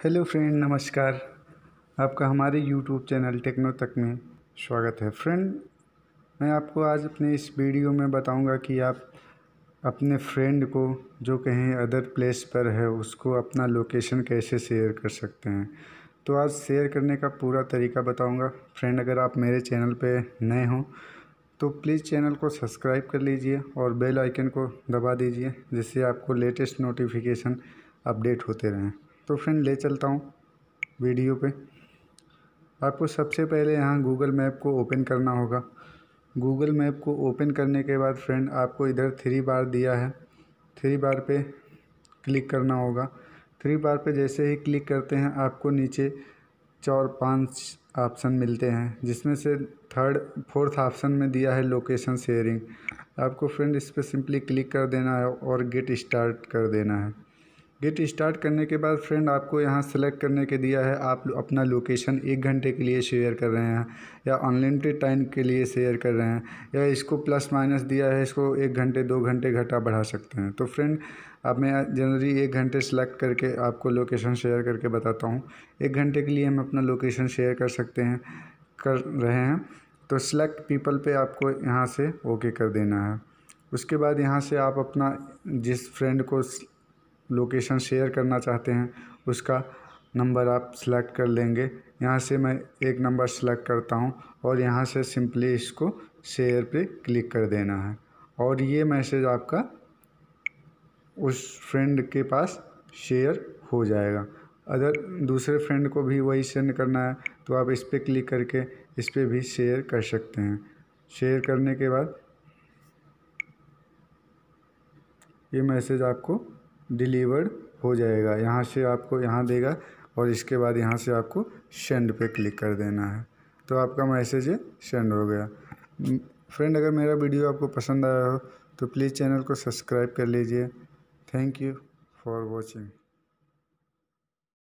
Hello friend, नमस्कार। आपका हमारे यूट्यूब चैनल टेक्नो तक में स्वागत है। फ्रेंड, मैं आपको आज अपने इस वीडियो में बताऊँगा कि आप अपने फ्रेंड को जो कहीं अदर प्लेस पर है, उसको अपना लोकेशन कैसे शेयर कर सकते हैं। तो आज शेयर करने का पूरा तरीका बताऊँगा। फ्रेंड, अगर आप मेरे चैनल पे नए हों तो प्लीज़ चैनल को सब्सक्राइब कर लीजिए और बेल आइकन को दबा दीजिए, जिससे आपको लेटेस्ट नोटिफिकेशन अपडेट होते रहें। तो फ्रेंड ले चलता हूँ वीडियो पे। आपको सबसे पहले यहाँ गूगल मैप को ओपन करना होगा। गूगल मैप को ओपन करने के बाद फ्रेंड आपको इधर थ्री बार दिया है। थ्री बार पे क्लिक करना होगा। थ्री बार पे जैसे ही क्लिक करते हैं आपको नीचे चार पाँच ऑप्शन मिलते हैं, जिसमें से थर्ड फोर्थ ऑप्शन में दिया है लोकेशन शेयरिंग आपको फ्रेंड इस पर सिंपली क्लिक कर देना है और गेट स्टार्ट कर देना है। गेट स्टार्ट करने के बाद फ्रेंड आपको यहाँ सेलेक्ट करने के दिया है। आप अपना लोकेशन एक घंटे के लिए शेयर कर रहे हैं या अनलिमिटेड टाइम के लिए शेयर कर रहे हैं या इसको प्लस माइनस दिया है, इसको एक घंटे, दो घंटे घटा बढ़ा सकते हैं। तो फ्रेंड अब मैं जनरली एक घंटे सेलेक्ट करके आपको लोकेशन शेयर करके बताता हूँ। एक घंटे के लिए हम अपना लोकेशन शेयर कर सकते हैं, कर रहे हैं। तो सिलेक्ट पीपल पे आपको यहाँ से ओके कर देना है। उसके बाद यहाँ से आप अपना जिस फ्रेंड को लोकेशन शेयर करना चाहते हैं, उसका नंबर आप सेलेक्ट कर लेंगे। यहाँ से मैं एक नंबर सेलेक्ट करता हूँ और यहाँ से सिंपली इसको शेयर पे क्लिक कर देना है। और ये मैसेज आपका उस फ्रेंड के पास शेयर हो जाएगा। अगर दूसरे फ्रेंड को भी वही सेंड करना है तो आप इस पर क्लिक करके इस पर भी शेयर कर सकते हैं। शेयर करने के बाद ये मैसेज आपको डिलीवर्ड हो जाएगा। यहाँ से आपको यहाँ देगा और इसके बाद यहाँ से आपको सेंड पे क्लिक कर देना है। तो आपका मैसेज सेंड हो गया। फ्रेंड, अगर मेरा वीडियो आपको पसंद आया हो तो प्लीज़ चैनल को सब्सक्राइब कर लीजिए। Thank you for watching.